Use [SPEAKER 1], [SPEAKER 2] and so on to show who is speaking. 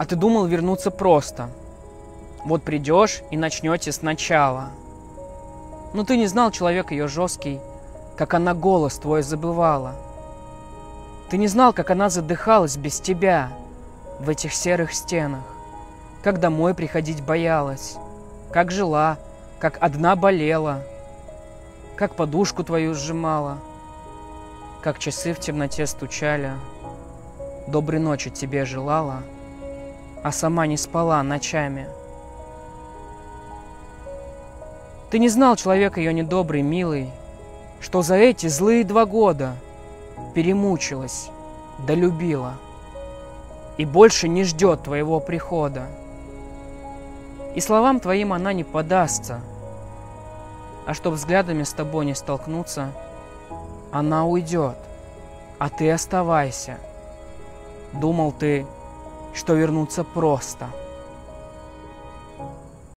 [SPEAKER 1] А ты думал вернуться просто. Вот придешь и начнете сначала. Но ты не знал человек ее жесткий, как она голос твой забывала. Ты не знал, как она задыхалась без тебя в этих серых стенах, как домой приходить боялась, как жила, как одна болела, как подушку твою сжимала, как часы в темноте стучали, доброй ночи тебе желала, а сама не спала ночами. Ты не знал человека ее недобрый, милый, что за эти злые два года перемучилась, долюбила и больше не ждет твоего прихода. И словам твоим она не подастся, а чтоб взглядами с тобой не столкнуться, она уйдет, а ты оставайся. Думал ты, что вернуться просто –